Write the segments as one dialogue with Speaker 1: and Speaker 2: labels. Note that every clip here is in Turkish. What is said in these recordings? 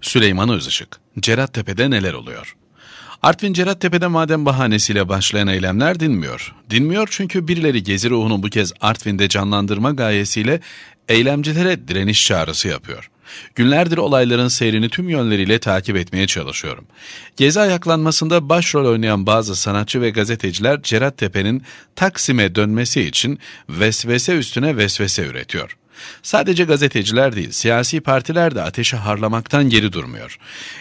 Speaker 1: Süleyman Özışık, Cerattepe'de neler oluyor? Artvin Cerattepe'de maden bahanesiyle başlayan eylemler dinmiyor. Dinmiyor çünkü birileri gezi ruhunu bu kez Artvin'de canlandırma gayesiyle eylemcilere direniş çağrısı yapıyor. Günlerdir olayların seyrini tüm yönleriyle takip etmeye çalışıyorum. Gezi ayaklanmasında başrol oynayan bazı sanatçı ve gazeteciler Cerattepe'nin Taksim'e dönmesi için vesvese üstüne vesvese üretiyor. Sadece gazeteciler değil, siyasi partiler de ateşi harlamaktan geri durmuyor.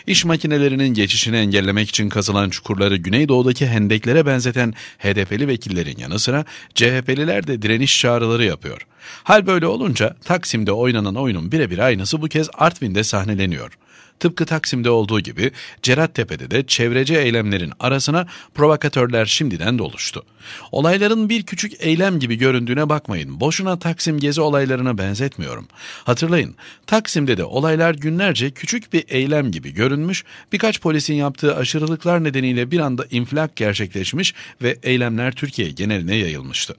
Speaker 1: İş makinelerinin geçişini engellemek için kazılan çukurları Güneydoğu'daki hendeklere benzeten HDP'li vekillerin yanı sıra CHP'liler de direniş çağrıları yapıyor. Hal böyle olunca Taksim'de oynanan oyunun birebir aynısı bu kez Artvin'de sahneleniyor. Tıpkı Taksim'de olduğu gibi Cerattepe'de de çevreci eylemlerin arasına provokatörler şimdiden doluştu. Olayların bir küçük eylem gibi göründüğüne bakmayın. Boşuna Taksim gezi olaylarına benzetmiyorum. Hatırlayın, Taksim'de de olaylar günlerce küçük bir eylem gibi görünmüş, birkaç polisin yaptığı aşırılıklar nedeniyle bir anda infilak gerçekleşmiş ve eylemler Türkiye geneline yayılmıştı.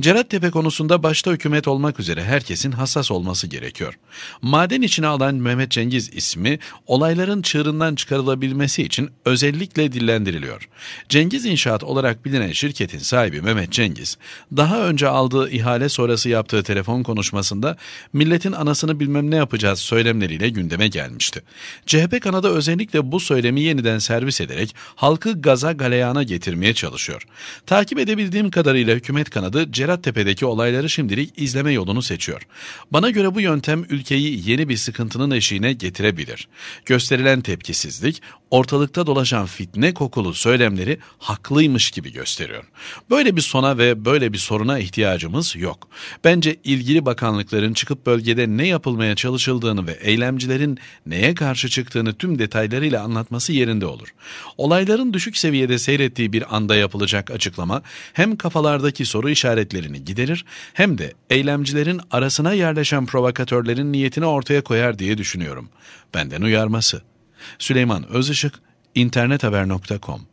Speaker 1: Cerattepe konusunda başta hükümet olmak üzere herkesin hassas olması gerekiyor. Maden içine alan Mehmet Cengiz ismi olayların çığırından çıkarılabilmesi için özellikle dillendiriliyor. Cengiz İnşaat olarak bilinen şirketin sahibi Mehmet Cengiz, daha önce aldığı ihale sonrası yaptığı telefon konuşmasında milletin anasını bilmem ne yapacağız söylemleriyle gündeme gelmişti. CHP kanadı özellikle bu söylemi yeniden servis ederek halkı gaza galeyana getirmeye çalışıyor. Takip edebildiğim kadarıyla hükümet kanadı Cerattepe'deki olayları şimdilik izleme yolunu seçiyor. Bana göre bu yöntem ülkeyi yeni bir sıkıntının eşiğine getirebilir. Gösterilen tepkisizlik, ortalıkta dolaşan fitne kokulu söylemleri haklıymış gibi gösteriyor. Böyle bir sona ve böyle bir soruna ihtiyacımız yok. Bence ilgili bakanlıkların çıkıp bölgede ne yapılmaya çalışıldığını ve eylemcilerin neye karşı çıktığını tüm detaylarıyla anlatması yerinde olur. Olayların düşük seviyede seyrettiği bir anda yapılacak açıklama hem kafalardaki soru işaretlerini giderir hem de eylemcilerin arasına yerleşen provokatörlerin niyetini ortaya koyar diye düşünüyorum. Benden uyarması. Süleyman Özışık, internethaber.com